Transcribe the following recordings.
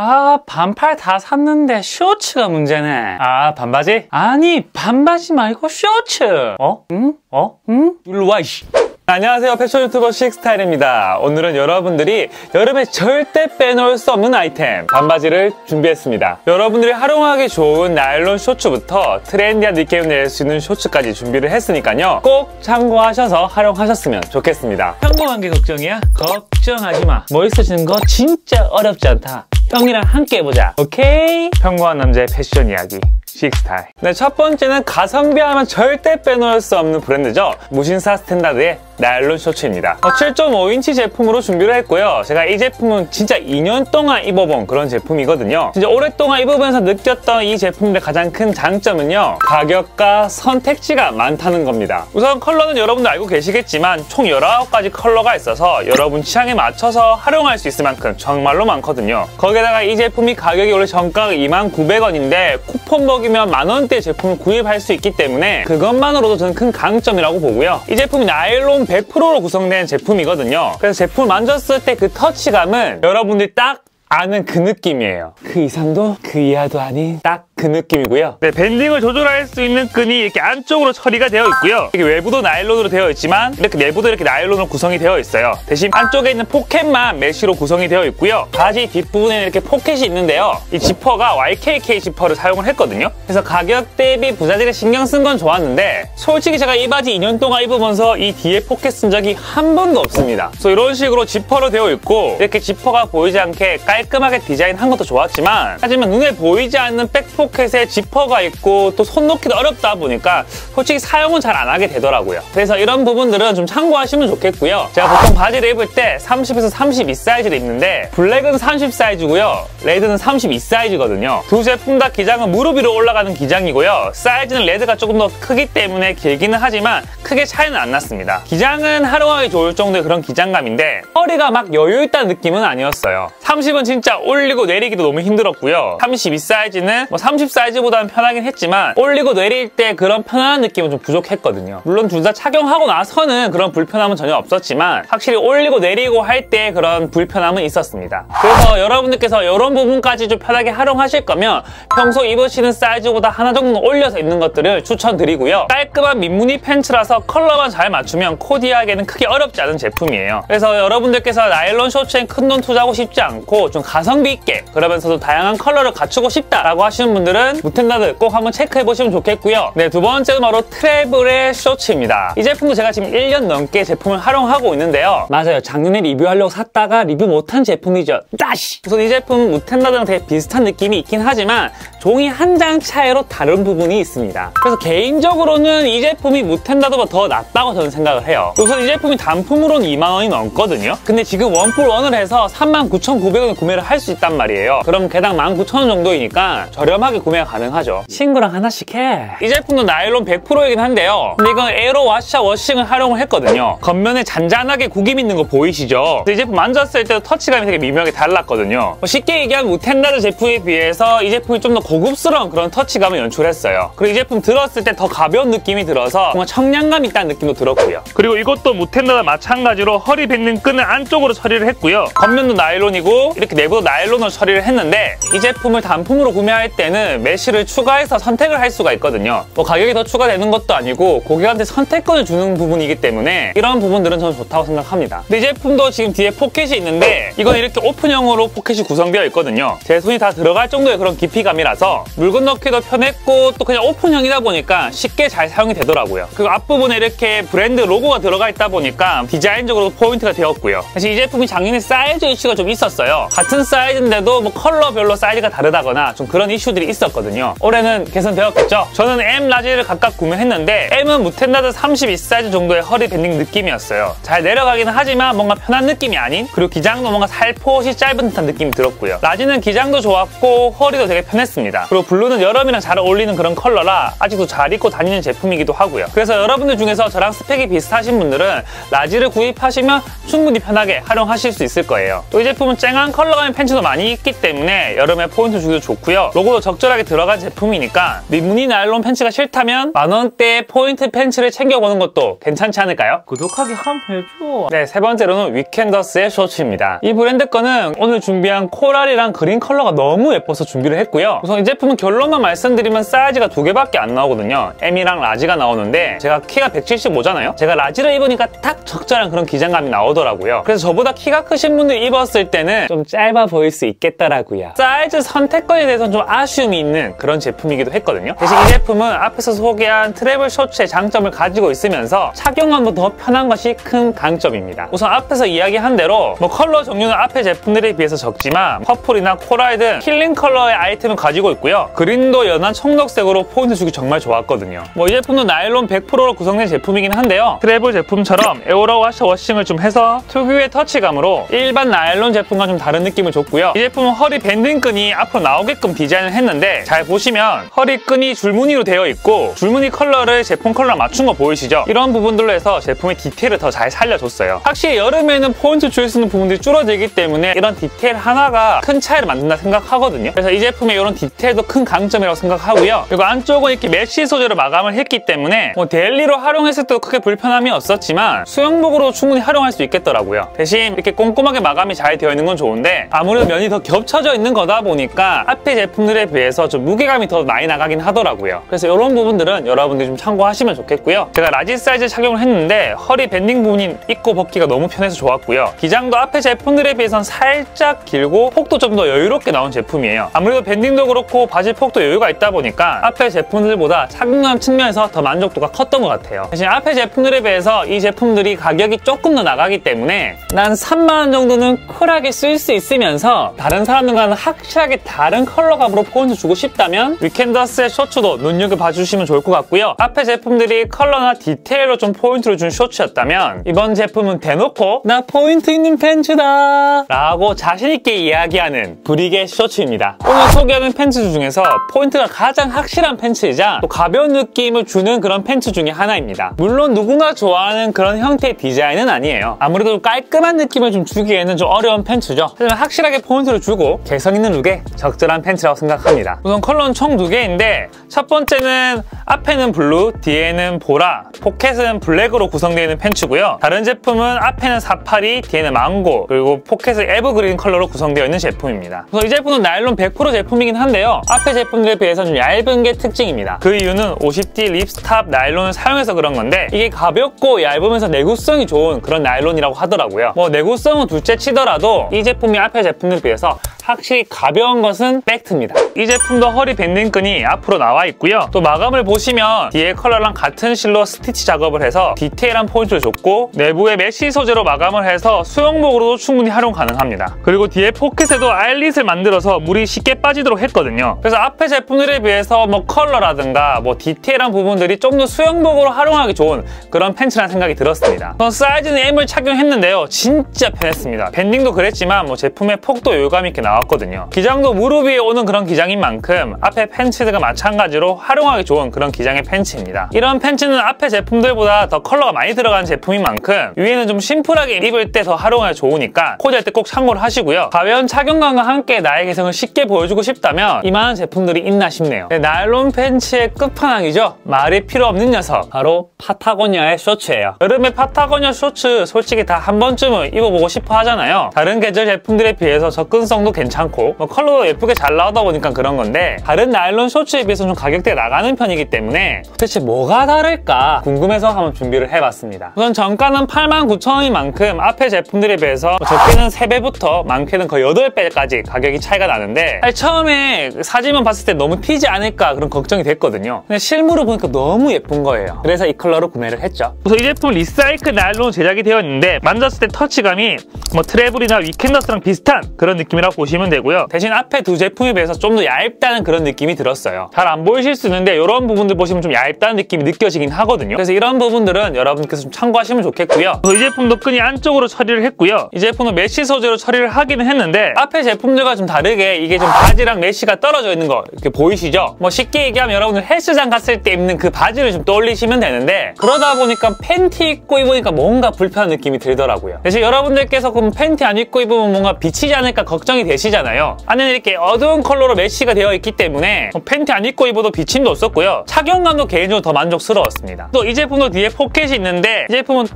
아, 반팔 다 샀는데 쇼츠가 문제네. 아, 반바지? 아니, 반바지 말고 쇼츠. 어? 응? 어? 응? 일로 와, 이씨. 안녕하세요. 패션 유튜버 식스타일입니다. 오늘은 여러분들이 여름에 절대 빼놓을 수 없는 아이템, 반바지를 준비했습니다. 여러분들이 활용하기 좋은 나일론 쇼츠부터 트렌디한 느낌을 낼 수 있는 쇼츠까지 준비를 했으니까요. 꼭 참고하셔서 활용하셨으면 좋겠습니다. 평범한 게 걱정이야? 걱정하지 마. 멋있어지는 거 진짜 어렵지 않다. 형이랑 함께 해보자. 오케이? 평범한 남자의 패션 이야기. 식스타일. 네, 첫 번째는 가성비 하면 절대 빼놓을 수 없는 브랜드죠. 무신사 스탠다드의 나일론 쇼츠입니다. 7.5인치 어, 제품으로 준비를 했고요. 제가 이 제품은 진짜 2년 동안 입어본 그런 제품이거든요. 진짜 오랫동안 입으면서 느꼈던 이 제품의 가장 큰 장점은요. 가격과 선택지가 많다는 겁니다. 우선 컬러는 여러분들 알고 계시겠지만 총 19가지 컬러가 있어서 여러분 취향에 맞춰서 활용할 수 있을 만큼 정말로 많거든요. 거기에다가 이 제품이 가격이 원래 정가가 2만900원인데 쿠폰 먹이면 만원대 제품을 구입할 수 있기 때문에 그것만으로도 저는 큰 강점이라고 보고요. 이 제품이 나일론 100%로 구성된 제품이거든요. 그래서 제품을 만졌을 때 그 터치감은 여러분들이 딱 아는 그 느낌이에요. 그 이상도 그 이하도 아닌 딱 그 느낌이고요. 네, banding을 조절할 수 있는 끈이 이렇게 안쪽으로 처리가 되어 있고요. 이게 외부도 나일론으로 되어 있지만 이렇게 내부도 이렇게 나일론으로 구성이 되어 있어요. 대신 안쪽에 있는 포켓만 메쉬로 구성이 되어 있고요. 바지 뒷부분에 이렇게 포켓이 있는데요. 이 지퍼가 YKK 지퍼를 사용을 했거든요. 그래서 가격 대비 부자재를 신경 쓴 건 좋았는데 솔직히 제가 이 바지 2년 동안 입으면서 이 뒤에 포켓 쓴 적이 한 번도 없습니다. 그래서 이런 식으로 지퍼로 되어 있고 이렇게 지퍼가 보이지 않게 깔 깔끔하게 디자인한 것도 좋았지만 하지만 눈에 보이지 않는 back pocket에 지퍼가 있고 또 손 넣기도 어렵다 보니까 솔직히 사용은 잘 안 하게 되더라고요. 그래서 이런 부분들은 좀 참고하시면 좋겠고요. 제가 보통 바지를 입을 때 30에서 32 사이즈를 입는데 블랙은 30 사이즈고요. 레드는 32 사이즈거든요. 두 제품 다 기장은 무릎 위로 올라가는 기장이고요. 사이즈는 레드가 조금 더 크기 때문에 길기는 하지만 크게 차이는 안 났습니다. 기장은 활용하기 좋을 정도의 그런 기장감인데 허리가 막 여유 있다는 느낌은 아니었어요. 30은 진짜 올리고 내리기도 너무 힘들었고요. 32 사이즈는 뭐 30 사이즈보다는 편하긴 했지만 올리고 내릴 때 그런 편안한 느낌은 좀 부족했거든요. 물론 둘 다 착용하고 나서는 그런 불편함은 전혀 없었지만 확실히 올리고 내리고 할 때 그런 불편함은 있었습니다. 그래서 여러분들께서 이런 부분까지 좀 편하게 활용하실 거면 평소 입으시는 사이즈보다 하나 정도 올려서 입는 것들을 추천드리고요. 깔끔한 민무늬 팬츠라서 컬러만 잘 맞추면 코디하기에는 크게 어렵지 않은 제품이에요. 그래서 여러분들께서 나일론 쇼츠엔 큰 돈 투자하고 싶지 않고 좀 가성비 있게 그러면서도 다양한 컬러를 갖추고 싶다라고 하시는 분들은 무텐다드 꼭 한번 체크해보시면 좋겠고요. 네, 두 번째는 바로 트래블의 쇼츠입니다. 이 제품도 제가 지금 1년 넘게 제품을 활용하고 있는데요. 맞아요. 작년에 리뷰하려고 샀다가 리뷰 못한 제품이죠. 다시! 우선 이 제품은 무텐다드랑 되게 비슷한 느낌이 있긴 하지만 종이 한 장 차이로 다른 부분이 있습니다. 그래서 개인적으로는 이 제품이 무텐다드보다 더 낫다고 저는 생각을 해요. 우선 이 제품이 단품으로는 2만 원이 넘거든요. 근데 지금 one plus one을 해서 39,900원 구매를 할 수 있단 말이에요. 그럼 개당 19,000원 정도이니까 저렴하게 구매가 가능하죠. 친구랑 하나씩 해. 이 제품도 나일론 100%이긴 한데요. 근데 이건 aero washer washing을 활용을 했거든요. 겉면에 잔잔하게 구김 있는 거 보이시죠? 이 제품 만졌을 때도 터치감이 되게 미묘하게 달랐거든요. 뭐 쉽게 얘기하면 무텐다드 제품에 비해서 이 제품이 좀 더 고급스러운 그런 터치감을 연출했어요. 그리고 이 제품 들었을 때 더 가벼운 느낌이 들어서 뭔가 청량감 있다는 느낌도 들었고요. 그리고 이것도 무텐다드 마찬가지로 허리 밴드 끈을 안쪽으로 처리를 했고요. 겉면도 나일론이고 이렇게 내부도 나일론으로 처리를 했는데 이 제품을 단품으로 구매할 때는 메쉬를 추가해서 선택을 할 수가 있거든요. 뭐 가격이 더 추가되는 것도 아니고 고객한테 선택권을 주는 부분이기 때문에 이런 부분들은 저는 좋다고 생각합니다. 근데 이 제품도 지금 뒤에 포켓이 있는데 이건 이렇게 오픈형으로 포켓이 구성되어 있거든요. 제 손이 다 들어갈 정도의 그런 깊이감이라서 물건 넣기도 편했고 또 그냥 오픈형이다 보니까 쉽게 잘 사용이 되더라고요. 그리고 앞부분에 이렇게 브랜드 로고가 들어가 있다 보니까 디자인적으로 포인트가 되었고요. 사실 이 제품이 작년에 사이즈 이슈가 좀 있었어요. 같은 사이즈인데도 뭐 컬러별로 사이즈가 다르다거나 좀 그런 이슈들이 있었거든요. 올해는 개선되었겠죠? 저는 M 라지를 각각 구매했는데 M은 무텐다드 32 사이즈 정도의 허리 banding 느낌이었어요. 잘 내려가기는 하지만 뭔가 편한 느낌이 아닌 그리고 기장도 뭔가 살포시 짧은 듯한 느낌이 들었고요. large는 기장도 좋았고 허리도 되게 편했습니다. 그리고 블루는 여름이랑 잘 어울리는 그런 컬러라 아직도 잘 입고 다니는 제품이기도 하고요. 그래서 여러분들 중에서 저랑 스펙이 비슷하신 분들은 large를 구입하시면 충분히 편하게 활용하실 수 있을 거예요. 또 이 제품은 쨍한 컬러 컬러감의 팬츠도 많이 있기 때문에 여름에 포인트 주기도 좋고요. 로고도 적절하게 들어간 제품이니까 민무늬 나일론 팬츠가 싫다면 만원대의 포인트 팬츠를 챙겨보는 것도 괜찮지 않을까요? 구독하기 함 해줘. 네, 세 번째로는 위켄더스의 쇼츠입니다. 이 브랜드 거는 오늘 준비한 코랄이랑 그린 컬러가 너무 예뻐서 준비를 했고요. 우선 이 제품은 결론만 말씀드리면 사이즈가 두 개밖에 안 나오거든요. M이랑 large가 나오는데 제가 키가 175잖아요. 제가 large를 입으니까 딱 적절한 그런 기장감이 나오더라고요. 그래서 저보다 키가 크신 분들이 입었을 때는 좀 짧아 보일 수 있겠더라고요. 사이즈 선택권에 대해서는 좀 아쉬움이 있는 그런 제품이기도 했거든요. 대신 이 제품은 앞에서 소개한 트래블 쇼츠의 장점을 가지고 있으면서 착용감도 더 편한 것이 큰 강점입니다. 우선 앞에서 이야기한 대로 뭐 컬러 종류는 앞의 제품들에 비해서 적지만 purple이나 코랄 등 힐링 컬러의 아이템을 가지고 있고요. 그린도 연한 청록색으로 포인트 주기 정말 좋았거든요. 뭐 이 제품도 나일론 100%로 구성된 제품이긴 한데요. 트래블 제품처럼 aero washer washing을 좀 해서 특유의 터치감으로 일반 나일론 제품과 좀 다른 느낌 을 줬고요. 이 제품은 허리 밴딩끈이 앞으로 나오게끔 디자인을 했는데 잘 보시면 허리끈이 줄무늬로 되어 있고 줄무늬 컬러를 제품 컬러랑 맞춘 거 보이시죠? 이런 부분들로 해서 제품의 디테일을 더 잘 살려줬어요. 확실히 여름에는 포인트 줄 수 있는 부분들이 줄어들기 때문에 이런 디테일 하나가 큰 차이를 만든다 생각하거든요. 그래서 이 제품의 이런 디테일도 큰 강점이라고 생각하고요. 그리고 안쪽은 이렇게 메쉬 소재로 마감을 했기 때문에 뭐 데일리로 활용했을 때도 크게 불편함이 없었지만 수영복으로 충분히 활용할 수 있겠더라고요. 대신 이렇게 꼼꼼하게 마감이 잘 되어 있는 건 좋은데 아무래도 면이 더 겹쳐져 있는 거다 보니까 앞에 제품들에 비해서 좀 무게감이 더 많이 나가긴 하더라고요. 그래서 이런 부분들은 여러분들이 좀 참고하시면 좋겠고요. 제가 라지 사이즈 착용을 했는데 허리 밴딩 부분이 입고 벗기가 너무 편해서 좋았고요. 기장도 앞에 제품들에 비해서는 살짝 길고 폭도 좀 더 여유롭게 나온 제품이에요. 아무래도 밴딩도 그렇고 바지 폭도 여유가 있다 보니까 앞에 제품들보다 착용감 측면에서 더 만족도가 컸던 것 같아요. 대신 앞에 제품들에 비해서 이 제품들이 가격이 조금 더 나가기 때문에 난 3만 원 정도는 쿨하게 쓸 수 있 으면서 다른 사람들과는 확실하게 다른 컬러감으로 포인트 주고 싶다면 위켄더스의 쇼츠도 눈여겨봐 주시면 좋을 것 같고요. 앞에 제품들이 컬러나 디테일로 좀 포인트를 준 쇼츠였다면 이번 제품은 대놓고 나 포인트 있는 팬츠다 라고 자신있게 이야기하는 브리게 쇼츠입니다. 오늘 소개하는 팬츠 중에서 포인트가 가장 확실한 팬츠이자 또 가벼운 느낌을 주는 그런 팬츠 중에 하나입니다. 물론 누구나 좋아하는 그런 형태의 디자인은 아니에요. 아무래도 깔끔한 느낌을 좀 주기에는 좀 어려운 팬츠죠. 하지만 확실하게 포인트를 주고 개성 있는 룩에 적절한 팬츠라고 생각합니다. 우선 컬러는 총 두 개인데 첫 번째는 앞에는 블루, 뒤에는 보라, 포켓은 블랙으로 구성되어 있는 팬츠고요. 다른 제품은 앞에는 사파리, 뒤에는 망고, 그리고 포켓은 에버그린 컬러로 구성되어 있는 제품입니다. 그래서 이 제품은 나일론 100% 제품이긴 한데요. 앞에 제품들에 비해서 좀 얇은 게 특징입니다. 그 이유는 50D ripstop 나일론을 사용해서 그런 건데 이게 가볍고 얇으면서 내구성이 좋은 그런 나일론이라고 하더라고요. 뭐 내구성은 둘째 치더라도 이 제품이 앞에 제품들에 비해서 확실히 가벼운 것은 팩트입니다. 이 제품도 허리 밴딩끈이 앞으로 나와 있고요. 또 마감을 보시면 뒤에 컬러랑 같은 실로 스티치 작업을 해서 디테일한 포인트를 줬고 내부에 메쉬 소재로 마감을 해서 수영복으로도 충분히 활용 가능합니다. 그리고 뒤에 포켓에도 eyelet을 만들어서 물이 쉽게 빠지도록 했거든요. 그래서 앞에 제품들에 비해서 뭐 컬러라든가 뭐 디테일한 부분들이 좀 더 수영복으로 활용하기 좋은 그런 팬츠라는 생각이 들었습니다. 전 사이즈는 M을 착용했는데요. 진짜 편했습니다. 밴딩도 그랬지만 뭐 제품의 폭도 여유감 있게 나왔거든요. 기장도 무릎 위에 오는 그런 기장인 만큼 앞에 팬츠들과 마찬가지로 활용하기 좋은 그런 기장의 팬츠입니다. 이런 팬츠는 앞에 제품들보다 더 컬러가 많이 들어간 제품인 만큼 위에는 좀 심플하게 입을 때 더 활용하기 좋으니까 코디할 때 꼭 참고를 하시고요. 가벼운 착용감과 함께 나의 개성을 쉽게 보여주고 싶다면 이만한 제품들이 있나 싶네요. 네, 나일론 팬츠의 끝판왕이죠. 말이 필요 없는 녀석. 바로 파타고니아의 셔츠예요. 여름에 파타고니아 셔츠 솔직히 다 한 번쯤은 입어보고 싶어 하잖아요. 다른 계절 제품들 에 비해서 접근성도 괜찮고 뭐 컬러도 예쁘게 잘 나오다 보니까 그런 건데 다른 나일론 셔츠에 비해서 좀 가격대가 나가는 편이기 때문에 도대체 뭐가 다를까 궁금해서 한번 준비를 해봤습니다. 우선 정가는 89,000원인 만큼 앞에 제품들에 비해서 뭐 적게는 3배부터 많게는 거의 8배까지 가격이 차이가 나는데 처음에 사진만 봤을 때 너무 튀지 않을까 그런 걱정이 됐거든요. 근데 실물을 보니까 너무 예쁜 거예요. 그래서 이 컬러로 구매를 했죠. 우선 이 제품 리사이클 나일론 제작이 되어 있는데 만졌을 때 터치감이 뭐 트래블이나 위켄더스랑 비슷한 그런 느낌이라고 보시면 되고요. 대신 대신 앞에 두 제품에 비해서 좀 더 얇다는 그런 느낌이 들었어요. 잘 안 보이실 수 있는데 이런 부분들 보시면 좀 얇다는 느낌이 느껴지긴 하거든요. 그래서 이런 부분들은 여러분께서 좀 참고하시면 좋겠고요. 이 제품도 끈이 안쪽으로 처리를 했고요. 이 제품은 메쉬 소재로 처리를 하기는 했는데 앞에 제품들과 좀 다르게 이게 좀 바지랑 메쉬가 떨어져 있는 거 이렇게 보이시죠? 뭐 쉽게 얘기하면 여러분들 헬스장 갔을 때 입는 그 바지를 좀 떠올리시면 되는데 그러다 보니까 팬티 입고 입으니까 뭔가 불편한 느낌이 들더라고요. 그래서 여러분들께서 그럼 팬티 안 입고 입으면 뭔가 비치지 않을까 걱정이 되시잖아요. 안에는 이렇게 어두운 컬러로 메쉬가 되어 있기 때문에 뭐 팬티 안 입고 입어도 비침도 없었고요. 착용감도 개인적으로 더 만족스러웠습니다. 또 이 제품도 뒤에 포켓이 있는데 이 제품은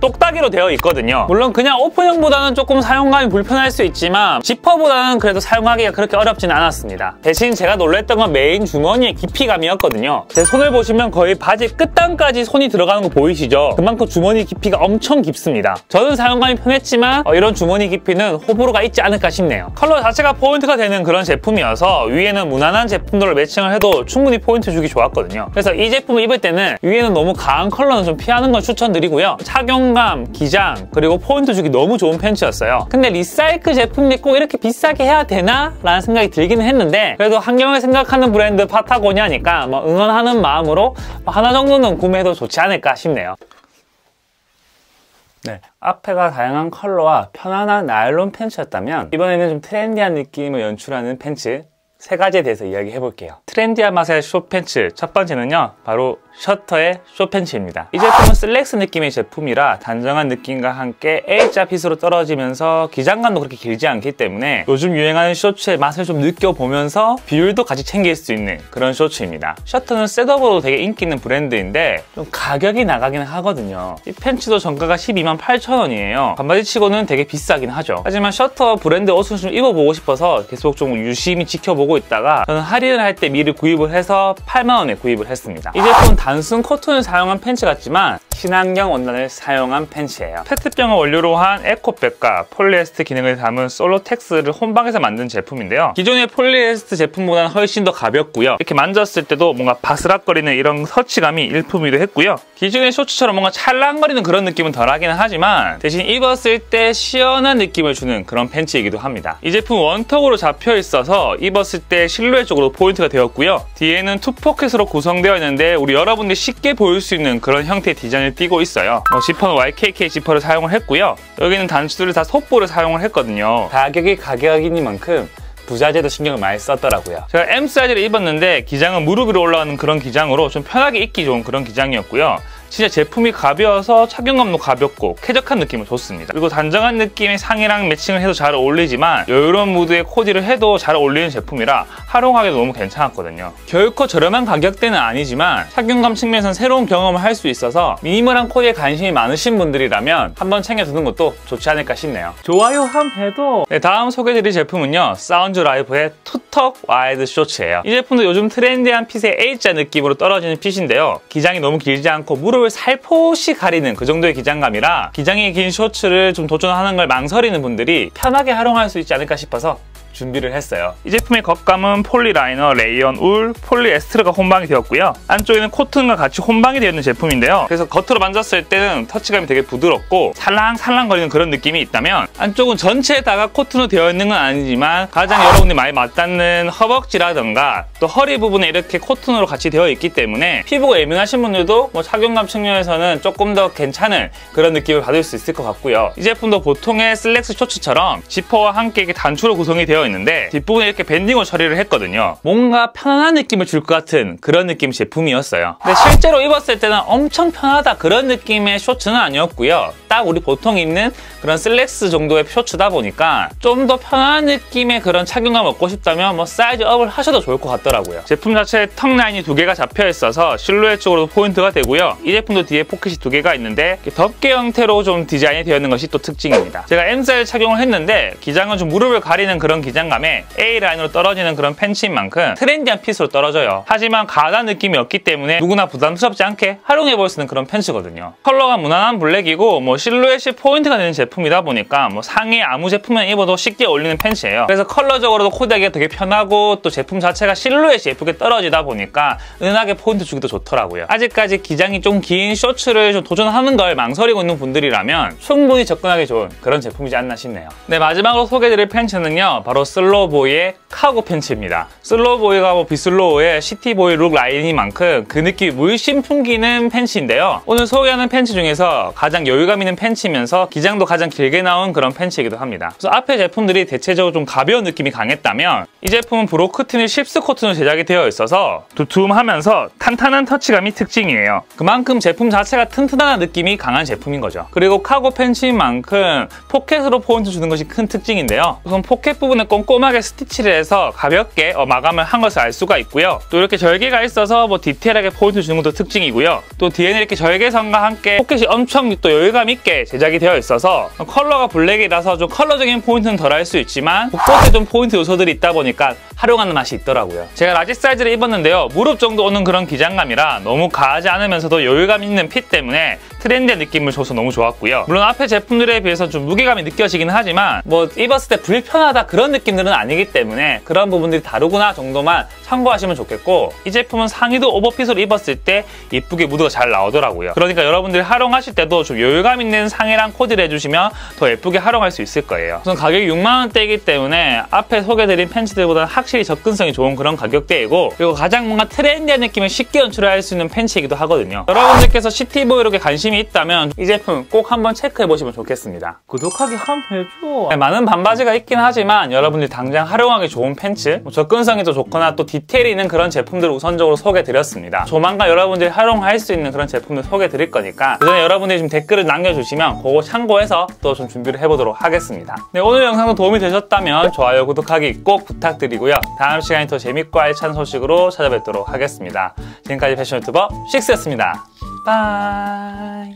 똑딱이로 되어 있거든요. 물론 그냥 오픈형보다는 조금 사용감이 불편할 수 있지만 지퍼보다는 그래도 사용하기가 그렇게 어렵지는 않았습니다. 대신 제가 놀랬던 건 메인 주머니의 깊이감이었거든요. 제 손을 보시면 거의 바지 끝단까지 손이 들어가는 거 보이시죠? 그만큼 주머니 깊이가 엄청 깊습니다. 저는 사용감이 편했지만 어, 이런 주머니 깊이는 호불호가 있지 않을까 싶네요. 컬러 자체가 포인트가 되는 그런 제품이어서 위에는 무난한 제품들을 매칭을 해도 충분히 포인트 주기 좋았거든요. 그래서 이 제품을 입을 때는 위에는 너무 강한 컬러는 좀 피하는 걸 추천드리고요. 착용 착용감, 기장, 그리고 포인트 주기 너무 좋은 팬츠였어요. 근데 리사이클 제품이 꼭 이렇게 비싸게 해야 되나? 라는 생각이 들기는 했는데 그래도 환경을 생각하는 브랜드 파타고니아니까 뭐 응원하는 마음으로 하나 정도는 구매해도 좋지 않을까 싶네요. 네, 앞에가 다양한 컬러와 편안한 나일론 팬츠였다면 이번에는 좀 트렌디한 느낌을 연출하는 팬츠 세 가지에 대해서 이야기해 볼게요. 트렌디한 맛의 숏팬츠 첫 번째는요. 바로 셔터의 숏팬츠입니다. 이 제품은 슬랙스 느낌의 제품이라 단정한 느낌과 함께 A자 핏으로 떨어지면서 기장감도 그렇게 길지 않기 때문에 요즘 유행하는 쇼츠의 맛을 좀 느껴보면서 비율도 같이 챙길 수 있는 그런 쇼츠입니다. 셔터는 셋업으로 되게 인기 있는 브랜드인데 좀 가격이 나가기는 하거든요. 이 팬츠도 정가가 12만 8천 원이에요. 반바지 치고는 되게 비싸긴 하죠. 하지만 셔터 브랜드 옷을 좀 입어보고 싶어서 계속 좀 유심히 지켜보고 있다가 저는 할인을 할 때 미리 구입을 해서 8만 원에 구입을 했습니다. 이 제품은 단순 코튼을 사용한 팬츠 같지만 친환경 원단을 사용한 팬츠예요. 페트병을 원료로 한 에코펫과 폴리에스트 기능을 담은 솔로텍스를 혼방해서 만든 제품인데요. 기존의 폴리에스트 제품보다는 훨씬 더 가볍고요. 이렇게 만졌을 때도 뭔가 바스락거리는 이런 터치감이 일품이기도 했고요. 기존의 쇼츠처럼 뭔가 찰랑거리는 그런 느낌은 덜하기는 하지만 대신 입었을 때 시원한 느낌을 주는 그런 팬츠이기도 합니다. 이 제품 one tuck으로 잡혀 있어서 입었을 때 실루엣 쪽으로 포인트가 되었고요. 뒤에는 two pocket으로 구성되어 있는데 우리 여러 여러분들이 쉽게 보일 수 있는 그런 형태의 디자인 을 띄고 있어요. 어, 지퍼는 YKK 지퍼를 사용을 했고요. 여기는 단추들을 다 소뿔을 사용을 했거든요. 가격이 가격이니만큼 부자재도 신경을 많이 썼더라고요. 제가 M 사이즈를 입었는데 기장은 무릎 위로 올라가는 그런 기장으로 좀 편하게 입기 좋은 그런 기장이었고요. 진짜 제품이 가벼워서 착용감도 가볍고 쾌적한 느낌을 줬습니다. 그리고 단정한 느낌의 상의랑 매칭을 해도 잘 어울리지만 여유로운 무드의 코디를 해도 잘 어울리는 제품이라 활용하기도 너무 괜찮았거든요. 결코 저렴한 가격대는 아니지만 착용감 측면에선 새로운 경험을 할 수 있어서 minimal한 코디에 관심이 많으신 분들이라면 한번 챙겨두는 것도 좋지 않을까 싶네요. 좋아요 함 해줘 네, 다음 소개해드릴 제품은요. 사운즈라이프의 two tuck wide shorts예요. 이 제품도 요즘 trendy한 fit의 A자 느낌으로 떨어지는 fit인데요. 기장이 너무 길지 않고 무릎 무릎을 살포시 가리는 그 정도의 기장감이라 기장이 긴 셔츠를 좀 도전하는 걸 망설이는 분들이 편하게 활용할 수 있지 않을까 싶어서 준비를 했어요. 이 제품의 겉감은 폴리라이너, 레이온, 울, 폴리에스테르가 혼방이 되었고요. 안쪽에는 코튼과 같이 혼방이 되어 있는 제품인데요. 그래서 겉으로 만졌을 때는 터치감이 되게 부드럽고 살랑살랑 거리는 그런 느낌이 있다면 안쪽은 전체에다가 코튼으로 되어 있는 건 아니지만 가장 여러분들이 많이 맞닿는 허벅지라던가 또 허리 부분에 이렇게 코튼으로 같이 되어 있기 때문에 피부가 예민하신 분들도 뭐 착용감 측면에서는 조금 더 괜찮은 그런 느낌을 받을 수 있을 것 같고요. 이 제품도 보통의 슬랙스 쇼츠처럼 지퍼와 함께 단추로 구성이 되어 있는데 뒷부분에 이렇게 banding으로 처리를 했거든요. 뭔가 편안한 느낌을 줄 것 같은 그런 느낌 제품이었어요. 근데 실제로 입었을 때는 엄청 편하다 그런 느낌의 쇼츠는 아니었고요. 딱 우리 보통 입는 그런 슬랙스 정도의 쇼츠다 보니까 좀 더 편안한 느낌의 그런 착용감 얻고 싶다면 뭐 사이즈 up을 하셔도 좋을 것 같더라고요. 제품 자체에 tuck 라인이 두 개가 잡혀 있어서 실루엣 쪽으로도 포인트가 되고요. 이 제품도 뒤에 포켓이 두 개가 있는데 덮개 형태로 좀 디자인이 되어 있는 것이 또 특징입니다. 제가 M 사이즈 착용을 했는데 기장은 좀 무릎을 가리는 그런 기장 기장감에 A라인으로 떨어지는 그런 팬츠인 만큼 trendy한 fit으로 떨어져요. 하지만 과한 느낌이 없기 때문에 누구나 부담스럽지 않게 활용해볼 수 있는 그런 팬츠거든요. 컬러가 무난한 블랙이고 뭐 실루엣이 포인트가 되는 제품이다 보니까 뭐 상의 아무 제품에 입어도 쉽게 어울리는 팬츠예요. 그래서 컬러적으로도 코디하기가 되게 편하고 또 제품 자체가 실루엣이 예쁘게 떨어지다 보니까 은은하게 포인트 주기도 좋더라고요. 아직까지 기장이 좀 긴 쇼츠를 좀 도전하는 걸 망설이고 있는 분들이라면 충분히 접근하기 좋은 그런 제품이지 않나 싶네요. 네 마지막으로 소개해드릴 팬츠는요 바로 슬로우보이의 카고 팬츠입니다. 슬로우보이가 뭐 비슬로우의 city boy look 라인인 만큼 그 느낌이 물씬 풍기는 팬츠인데요. 오늘 소개하는 팬츠 중에서 가장 여유감 있는 팬츠면서 기장도 가장 길게 나온 그런 팬츠이기도 합니다. 그래서 앞에 제품들이 대체적으로 좀 가벼운 느낌이 강했다면 이 제품은 broken twill 십수 코튼으로 제작이 되어 있어서 두툼하면서 탄탄한 터치감이 특징이에요. 그만큼 제품 자체가 튼튼한 느낌이 강한 제품인 거죠. 그리고 카고 팬츠인 만큼 포켓으로 포인트 주는 것이 큰 특징인데요. 우선 포켓 부분에 꼼꼼하게 스티치를 해서 가볍게 어, 마감을 한 것을 알 수가 있고요. 또 이렇게 절개가 있어서 뭐 디테일하게 포인트 주는 것도 특징이고요. 또 뒤에는 이렇게 절개선과 함께 포켓이 엄청 또 여유감 있게 제작이 되어 있어서 컬러가 블랙이라서 좀 컬러적인 포인트는 덜 할 수 있지만 곳곳에 좀 포인트 요소들이 있다 보니까 활용하는 맛이 있더라고요. 제가 large 사이즈를 입었는데요. 무릎 정도 오는 그런 기장감이라 너무 과하지 않으면서도 여유감 있는 fit 때문에 trendy한 느낌을 줘서 너무 좋았고요. 물론 앞에 제품들에 비해서 좀 무게감이 느껴지긴 하지만 뭐 입었을 때 불편하다 그런 느낌들은 아니기 때문에 그런 부분들이 다르구나 정도만 참고하시면 좋겠고 이 제품은 상의도 오버핏으로 입었을 때 예쁘게 무드가 잘 나오더라고요. 그러니까 여러분들이 활용하실 때도 좀 여유감 있는 상의랑 코디를 해주시면 더 예쁘게 활용할 수 있을 거예요. 우선 가격이 6만원대이기 때문에 앞에 소개드린 팬츠들보다 는 확실히 접근성이 좋은 그런 가격대이고 그리고 가장 뭔가 trendy한 느낌을 쉽게 연출할 수 있는 팬츠이기도 하거든요. 여러분들께서 city boy look에 관심이 있다면 이 제품 꼭 한번 체크해 보시면 좋겠습니다. 구독하기 함 해줘. 네, 많은 반바지가 있긴 하지만 여러분들이 당장 활용하기 좋은 팬츠, 뭐 접근성이 더 좋거나 또 디테일이 있는 그런 제품들을 우선적으로 소개해 드렸습니다. 조만간 여러분들이 활용할 수 있는 그런 제품들 소개해 드릴 거니까 그 전에 여러분들이 좀 댓글을 남겨주시면 그거 참고해서 또 좀 준비를 해보도록 하겠습니다. 네, 오늘 영상도 도움이 되셨다면 좋아요, 구독하기 꼭 부탁드리고요. 다음 시간에 더 재밌고 알찬 소식으로 찾아뵙도록 하겠습니다. 지금까지 패션 유튜버 식스였습니다. bye